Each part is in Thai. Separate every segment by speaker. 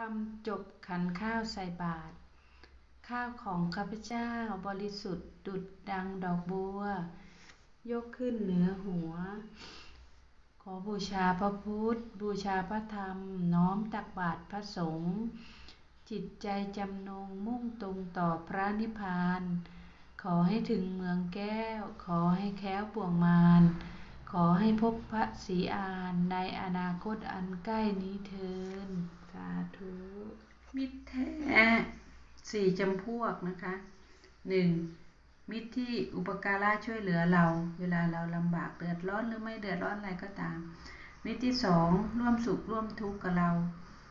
Speaker 1: คำจบขันข้าวใส่บาตรข้าวของข้าพเจ้าบริสุทธิ์ดุดดังดอกบัว ยกขึ้นเหนือหัว ขอบูชาพระพุทธ บูชาพระธรรม น้อมตักบาตรพระสงฆ์จิตใจจำนงมุ่งตรงต่อพระนิพพาน ขอให้ถึงเมืองแก้ว ขอให้แค้วป่วงมาร ขอให้พบพระศรีอานในอนาคตอันใกล้นี้เทินสาธุ มิตรแท้ สี่จำพวกนะคะหนึ่งมิตรที่อุปการะช่วยเหลือเรา เวลาเราลำบากเดือดร้อนหรือไม่เดือดร้อนอะไรก็ตาม มิตรที่สองร่วมสุขร่วมทุกข์กับเรา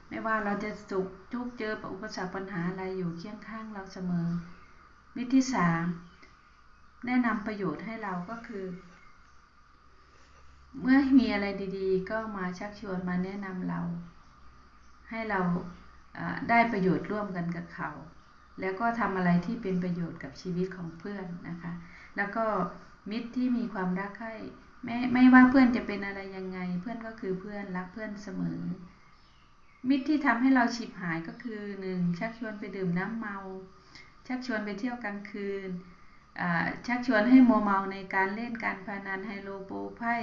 Speaker 1: ไม่ว่าเราจะสุขทุกข์เจออุปสรรคปัญหาอะไรอยู่เคียงข้างเราเสมอ มิตรที่สามแนะนำประโยชน์ให้เราก็คือ เมื่อมีอะไรดีๆ ก็มาชักชวนมาแนะนำเรา ให้เราได้ประโยชน์ร่วมกันกับเขา แล้วก็ทำอะไรที่เป็นประโยชน์กับชีวิตของเพื่อนนะคะ แล้วก็มิตรที่มีความรักใคร่ไม่ไม่ว่าเพื่อนจะเป็นอะไรยังไง เพื่อนก็คือเพื่อนรักเพื่อนเสมอ มิตรที่ทำให้เราฉิบหายก็คือหนึ่งชักชวนไปดื่มน้ำเมา ชักชวนไปเที่ยวกลางคืนชักชวนให้มัวเมาในการเล่นการพนันไฮโลโปไพ่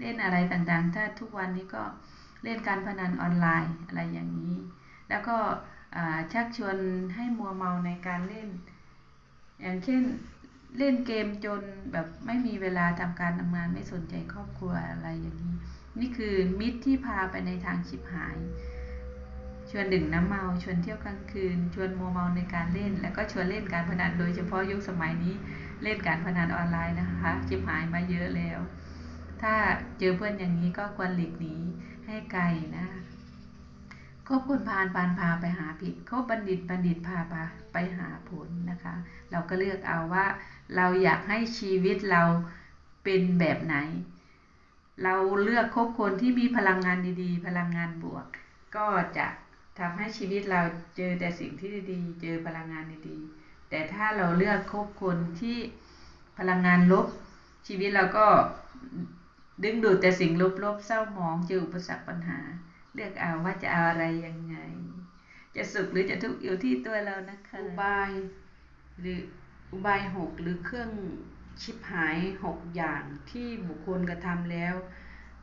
Speaker 1: เล่นอะไรต่างๆ ถ้าทุกวันนี้ก็เล่นการพนันออนไลน์อะไรอย่างนี้ แล้วก็ ชักชวนให้มัวเมาในการเล่น อย่างเช่นเล่นเกมจนแบบไม่มีเวลาทำการทำงานไม่สนใจครอบครัวอะไรอย่างนี้ นี่คือมิตรที่พาไปในทางฉิบหาย ชวนดื่มน้ำเมา ชวนเที่ยวกลางคืน ชวนมัวเมาในการเล่น แล้วก็ชวนเล่นการพนันโดยเฉพาะยุคสมัยนี้เล่นการพนันออนไลน์นะคะฉิบหายมาเยอะแล้ว ถ้าเจอเพื่อนอย่างนี้ก็ควรหลีกหนีให้ไกลนะค คบคนพาลพานพาไปหาผิดคบบัณฑิตบัณฑิตพาไปไปหาผลนะคะ เราก็เลือกเอาว่าเราอยากให้ชีวิตเราเป็นแบบไหน เราเลือกคบคนที่มีพลังงานดีๆ พลังงานบวก ก็จะทำให้ชีวิตเราเจอแต่สิ่งที่ดีๆ เจอพลังงานดีๆ แต่ถ้าเราเลือกคบคนที่พลังงานลบ ชีวิตเราก็ดึงดูดแต่สิ่งลบๆเศร้าหมองเจออุปสรรคปัญหา เลือกเอาว่าจะเอาอะไรยังไง จะสุขหรือจะทุกข์อยู่ที่ตัวเรานะคะอุบายหรืออุบายหกหรือเครื่องชิบหายหกอย่างที่บุคคลกระทำแล้ว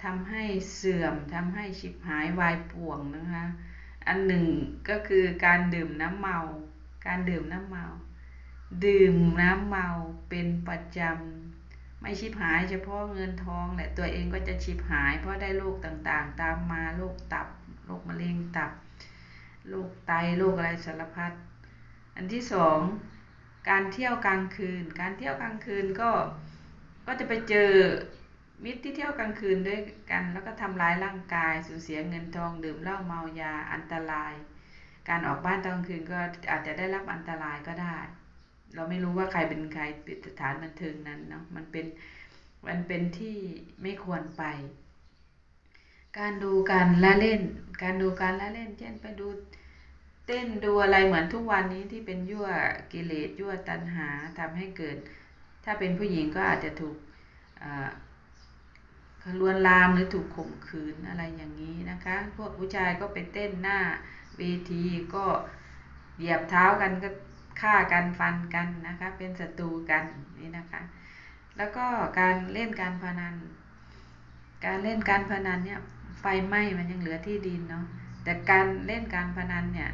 Speaker 1: ทำให้เสื่อมทำให้ชิบหายวายป่วงนะคะ อันหนึ่งก็คือการดื่มน้ำเมา การดื่มน้ำเมา ดื่มน้ำเมาเป็นประจำ ไม่ชิบหายเฉพาะเงินทองแหละตัวเองก็จะชิบหาย เพราะได้โรคต่างๆ ตามมาโรคตับโรคมะเร็งตับโรคไตโรคอะไรสารพัดอันที่สองการเที่ยวกลางคืน การเที่ยวกลางคืนก็ก็จะไปเจอมิตรที่เที่ยวกลางคืนด้วยกัน แล้วก็ทำร้ายร่างกายสูญเสียเงินทองดื่มเหล้าเมายาอันตราย การออกบ้านตอนกลางคืนก็อาจจะได้รับอันตรายก็ได้ เราไม่รู้ว่าใครเป็นใครปิดสถานบันเทิงนั้นเนาะมันเป็นมันเป็นที่ไม่ควรไป การดูการละเล่น การดูการละเล่น เช่นไปดูเต้นดูอะไรเหมือนทุกวันนี้ที่เป็นยั่วกิเลสยั่วตัณหาทำให้เกิด ถ้าเป็นผู้หญิงก็อาจจะถูกลวนลามหรือถูกข่มขืนอะไรอย่างนี้นะคะ พวกผู้ชายก็ไปเต้นหน้าเวทีก็เหยียบเท้ากันก็ ฆ่ากันฟันกันนะคะเป็นศัตรูกันนี่นะคะ แล้วก็การเล่นการพนัน การเล่นการพนันเนี่ยไฟไหม้มันยังเหลือที่ดินเนาะแต่การเล่นการพนันเนี่ย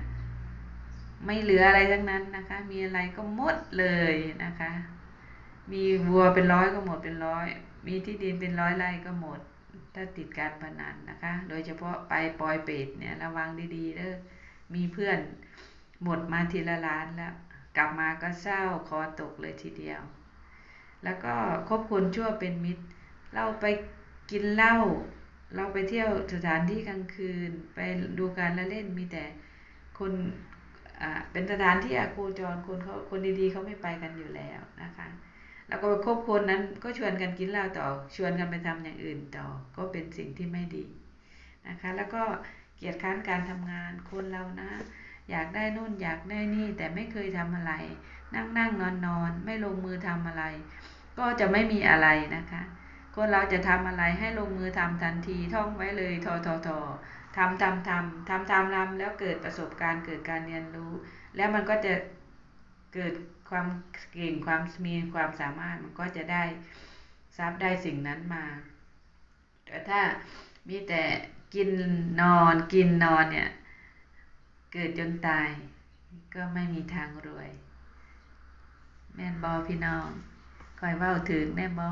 Speaker 1: ไม่เหลืออะไรทั้งนั้นนะคะ มีอะไรก็หมดเลยนะคะ มีวัวเป็นร้อยก็หมดเป็นร้อย มีที่ดินเป็นร้อยไร่ก็หมด ถ้าติดการพนันนะคะ โดยเฉพาะไปปอยเปรตเนี่ยระวังดีๆเด้อมีเพื่อนหมดมาทีละล้านแล้ว กลับมาก็เศร้าคอตกเลยทีเดียว แล้วก็คบคนชั่วเป็นมิตร เราไปกินเหล้าเราไปเที่ยวสถานที่กลางคืนไปดูการละเล่นมีแต่คนเป็นสถานที่อาโคจรคนเขาคนดีๆเขาไม่ไปกันอยู่แล้วนะคะ แล้วก็ไปคบคนนั้นก็ชวนกันกินเหล้าต่อชวนกันไปทำอย่างอื่นต่อ ก็เป็นสิ่งที่ไม่ดีนะคะ แล้วก็เกียรติค้านการทำงานคนเรานะ อยากได้นู่นอยากได้นี่ แต่ไม่เคยทำอะไร นั่งนั่งนอนนอนไม่ลงมือทำอะไร ก็จะไม่มีอะไรนะคะคนเราจะทำอะไรให้ลงมือทำทันทีท่องไว้เลยทอทอทอทำทำทำทำทำทำแล้วเกิดประสบการณ์เกิดการเรียนรู้ แล้วมันก็จะเกิดความเก่งความมีความสามารถมันก็จะได้ทรัพย์ได้สิ่งนั้นมา แต่ถ้ามีแต่กินนอนกินนอนเนี่ย เกิดจนตาย ก็ไม่มีทางรวย แม่นบอพี่น้องคอยเว้าถึงแม่บอ